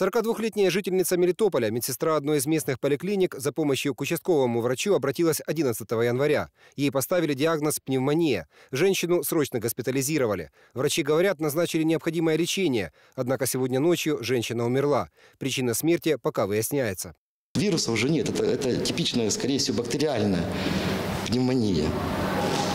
42-летняя жительница Мелитополя, медсестра одной из местных поликлиник, за помощью к участковому врачу обратилась 11 января. Ей поставили диагноз пневмония. Женщину срочно госпитализировали. Врачи говорят, назначили необходимое лечение. Однако сегодня ночью женщина умерла. Причина смерти пока выясняется. Вирусов уже нет. Это, это типичная, скорее всего, бактериальная пневмония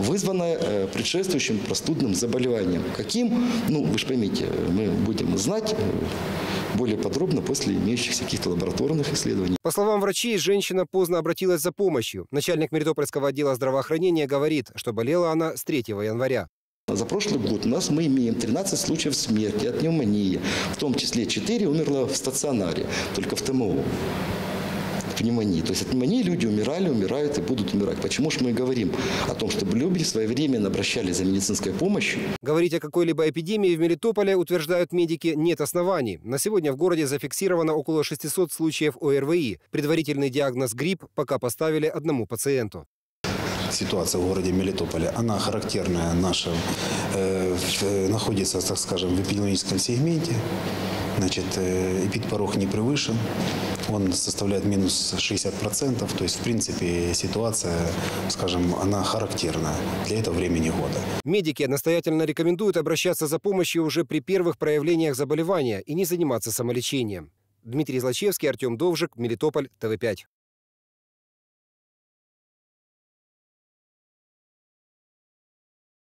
вызванная э, предшествующим простудным заболеванием. Каким? Ну, вы же поймите, мы будем знать э, более подробно после имеющихся каких-то лабораторных исследований. По словам врачей, женщина поздно обратилась за помощью. Начальник Мелитопольского отдела здравоохранения говорит, что болела она с 3 января. За прошлый год у нас мы имеем 13 случаев смерти от пневмонии, в том числе 4 умерло в стационаре, только в ТМО пневмонии. То есть от пневмонии люди умирали, умирают и будут умирать. Почему же мы говорим о том, чтобы люди своевременно обращались за медицинской помощью? Говорить о какой-либо эпидемии в Мелитополе, утверждают медики, нет оснований. На сегодня в городе зафиксировано около 600 случаев ОРВИ. Предварительный диагноз грипп пока поставили одному пациенту ситуация в городе Мелитополе, она характерная наша, э, э, находится, так скажем, в эпидемическом сегменте. Значит, э, эпидпорог не превышен, он составляет минус 60%, то есть, в принципе, ситуация, скажем, она характерна для этого времени года. Медики настоятельно рекомендуют обращаться за помощью уже при первых проявлениях заболевания и не заниматься самолечением. Дмитрий Злачевский, Артем Довжик, Мелитополь, ТВ5.